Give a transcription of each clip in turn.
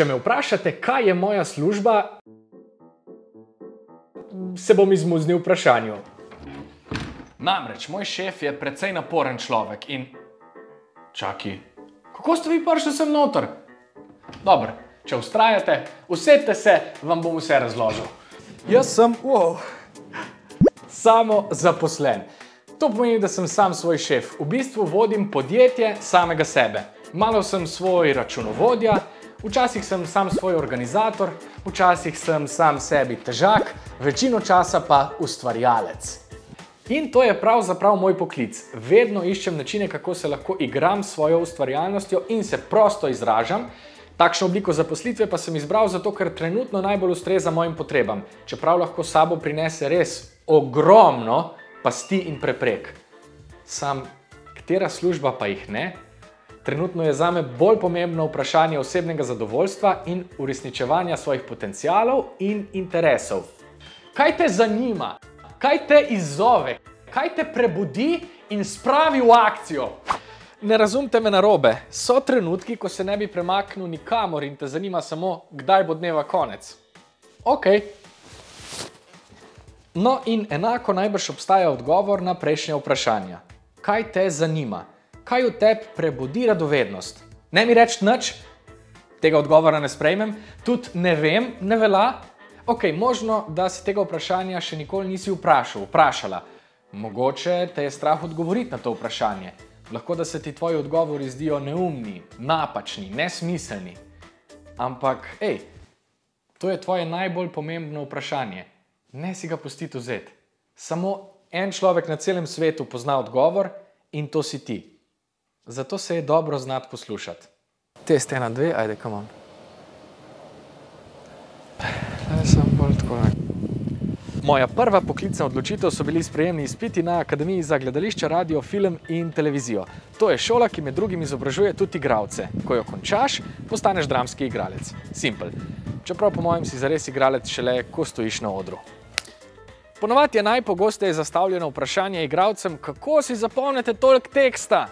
Če me vprašate, kaj je moja služba, se bom izmuznil vprašanju. Namreč, moj šef je precej naporen človek in. Čakaj, kako ste vi prišli sem noter? Dobro, če ustrajate, usedite se, vam bom vse razložil. Jaz sem, wow, samo zaposlen. To pomeni, da sem sam svoj šef. V bistvu vodim podjetje samega sebe. Malo sem svoj računovodja, včasih sem sam svoj organizator, včasih sem sam sebi težak, večino časa pa ustvarjalec. In to je pravzaprav moj poklic. Vedno iščem načine, kako se lahko igram s svojo ustvarjalnostjo in se prosto izražam. Takšno obliko zaposlitve pa sem izbral zato, ker trenutno najbolj ustreza mojim potrebam, čeprav lahko sabo prinese res ogromno pasti in preprek. Sam, katera služba pa jih ne? Trenutno je zame bolj pomembno vprašanje osebnega zadovoljstva in uresničevanja svojih potencialov in interesov. Kaj te zanima? Kaj te izzove? Kaj te prebudi in spravi v akcijo? Ne razumete me narobe. So trenutki, ko se ne bi premaknil nikamor in te zanima samo, kdaj bo dneva konec. Ok. No, in enako najbrž obstaja odgovor na prejšnje vprašanja. Kaj te zanima? Kaj v tebi prebudi radovednost? Ne mi reči nič, tega odgovora ne sprejmem, tudi ne vem, ne vela. Ok, možno, da si tega vprašanja še nikoli nisi vprašal, vprašala. Mogoče te je strah odgovoriti na to vprašanje. Lahko da se ti tvoji odgovori zdijo neumni, napačni, nesmiselni. Ampak, hej, to je tvoje najbolj pomembno vprašanje. Ne si ga pustiti vzeti. Samo en človek na celem svetu pozna odgovor in to si ti. Zato se je dobro znati poslušati. Test ena, dve, ajde, kam on. Moja prva poklicna odločitev so bili sprejemni izpiti na Akademiji za gledališče, radio, film in televizijo. To je šola, ki med drugim izobražuje tudi igralce. Ko jo končaš, postaneš dramski igralec. Simpel. Čeprav po mojem si zares igralec šele, ko stojiš na odru. Ponovadi je najpogosteje zastavljeno vprašanje igralcem, kako si zapomnite toliko teksta?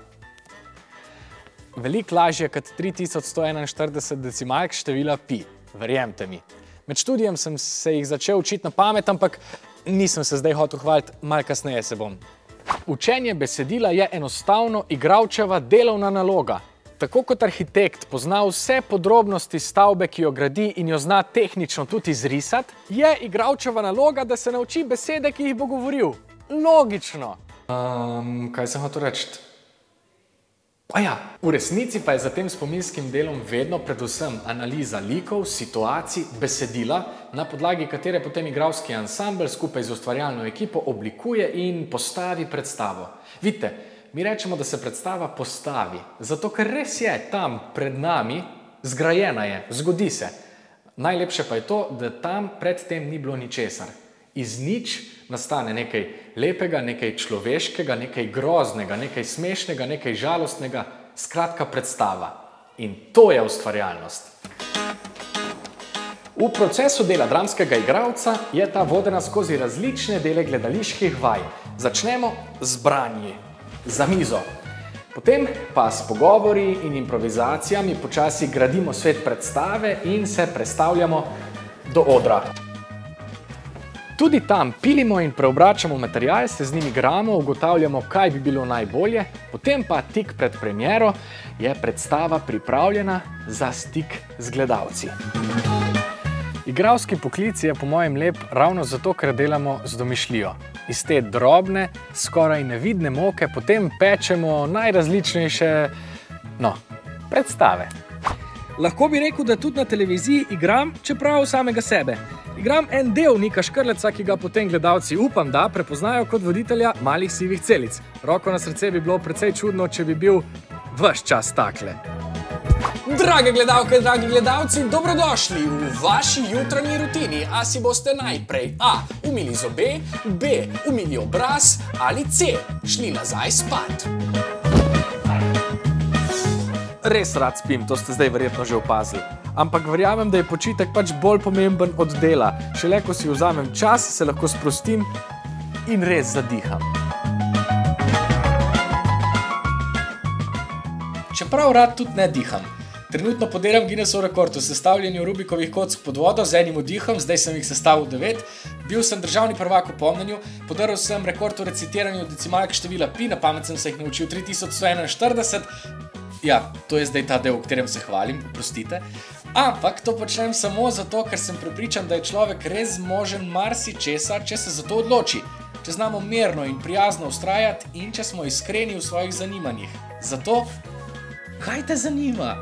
Veliko lažje kot 3141 decimalk števila pi, verjemite mi. Med študijem sem se jih začel učiti na pamet, ampak nisem se zdaj hotel hvaliti, malo kasneje se bom. Učenje besedila je enostavno igralčeva delovna naloga. Tako kot arhitekt pozna vse podrobnosti stavbe, ki jo gradi in jo zna tehnično tudi izrisati, je igralčeva naloga, da se nauči besede, ki jih bo govoril. Logično. Um, kaj sem hotel reči? Pa ja, v resnici pa je za tem spominskim delom vedno predvsem analiza likov, situacij, besedila, na podlagi katere potem igralski ansambl skupaj z ustvarjalno ekipo oblikuje in postavi predstavo. Vidite, mi rečemo, da se predstava postavi, zato ker res je tam pred nami, zgrajena je, zgodi se. Najlepše pa je to, da tam predtem ni bilo ničesar. Iz nič nastane nekaj lepega, nekaj človeškega, nekaj groznega, nekaj smešnega, nekaj žalostnega, skratka predstava. In to je ustvarjalnost. V procesu dela dramskega igralca je ta vodena skozi različne dele gledaliških vaj. Začnemo z branji, za mizo. Potem pa s pogovori in improvizacijami počasi gradimo svet predstave in se prestavljamo do odra. Tudi tam pilimo in preobračamo material, se z njimi igramo, ugotavljamo, kaj bi bilo najbolje, potem pa tik pred premiero je predstava pripravljena za stik z gledalci. Igralski poklic je po mojem lep ravno zato, ker delamo z domišljijo. Iz te drobne, skoraj nevidne moke potem pečemo najrazličnejše no, predstave. Lahko bi rekel, da tudi na televiziji igram, čeprav samega sebe. Igram en del Nika Škrleca, ki ga potem gledalci upam, da prepoznajo kot voditelja malih sivih celic. Roko na srce bi bilo precej čudno, če bi bil vse čas takle. Drage gledalke, dragi gledalci, dobrodošli v vaši jutranji rutini. A si boste najprej A. umili zobe, B. umili obraz ali C. šli nazaj spat. Res rad spim, to ste zdaj verjetno že opazili. Ampak verjamem, da je počitek pač bolj pomemben od dela. Šele ko si vzamem čas, se lahko sprostim in res zadiham. Čeprav rad tudi ne diham. Trenutno podiram Guinnessov rekord v sestavljanju Rubikovih kock pod vodo z enim vdihom, zdaj sem jih sestavil devet. Bil sem državni prvak v pomnenju, podaril sem rekord v recitiranju decimalk števila pi, na pamet sem se jih naučil 3141. Ja, to je zdaj ta del, v katerem se hvalim, prostite. Ampak to počnem samo zato, ker sem prepričan, da je človek res možen marsičesa, če se za to odloči če znamo mirno in prijazno ustrajati in če smo iskreni v svojih zanimanjih. Zato, kaj te zanima?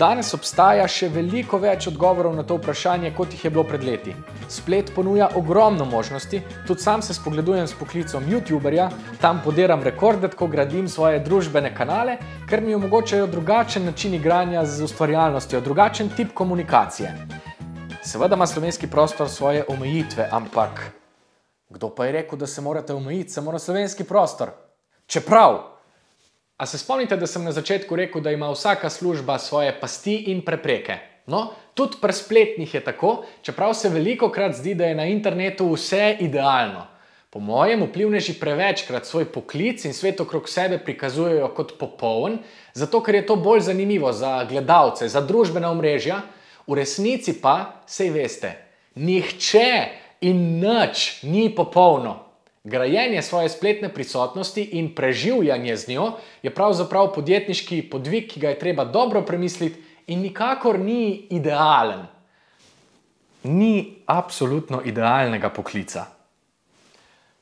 Danes obstaja še veliko več odgovorov na to vprašanje, kot jih je bilo pred leti. Splet ponuja ogromno možnosti, tudi sam se spogledujem s poklicom YouTuberja, tam podiram rekorde, ko gradim svoje družbene kanale, ker mi omogočajo drugačen način igranja z ustvarjalnostjo, drugačen tip komunikacije. Seveda ima slovenski prostor svoje omejitve, ampak Kdo pa je rekel, da se morate omejiti samo na slovenski prostor? Čeprav, a se spomnite, da sem na začetku rekel, da ima vsaka služba svoje pasti in prepreke? No, tudi pri spletnih je tako, čeprav se veliko krat zdi, da je na internetu vse idealno. Po mojem, vplivneži prevečkrat svoj poklic in svet okrog sebe prikazujejo kot popoln, zato ker je to bolj zanimivo za gledalce, za družbena omrežja, v resnici pa, sej veste, nihče in nič ni popolno. Grajenje svoje spletne prisotnosti in preživljanje z njo je pravzaprav podjetniški podvig, ki ga je treba dobro premisliti in nikakor ni idealen. Ni absolutno idealnega poklica.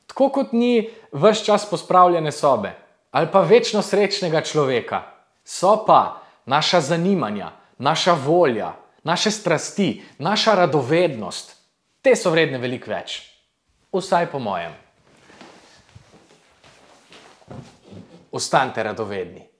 Tako kot ni vse čas pospravljene sobe ali pa večno srečnega človeka, so pa naša zanimanja, naša volja, naše strasti, naša radovednost, te so vredne veliko več. Vsaj po mojem. Ostanite radovedni.